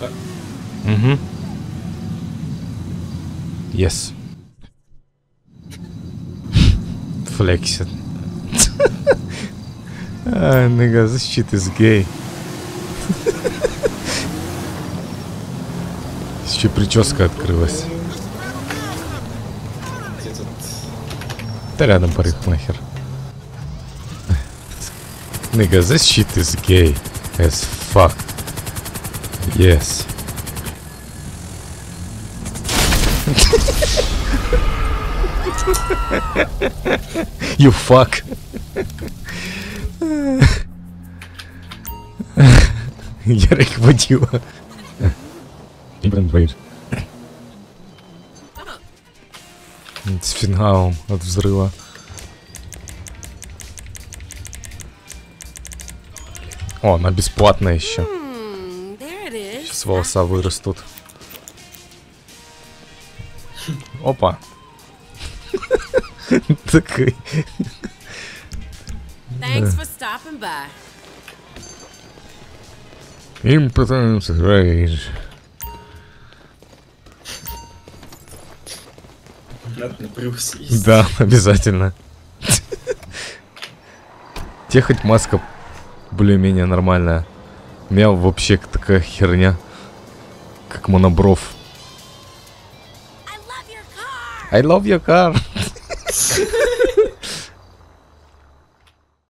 Угу. Yes. Flexit. Ah, nigga, this shit is gay. Еще прическа открылась. Да рядом парикмахер. Nigga, this shit is gay as fuck. Yes. you fuck. Ярик водила. Ибран Бейр. С финалом от взрыва. О, она бесплатная еще. Сейчас волоса вырастут. Опа. Такой. Thanks for stopping by. Impotent rage. Надо на брюх съесть. Да, обязательно. Те хоть маска более-менее нормальная. У меня вообще такая херня. Как монобров. I love your car. I love your car.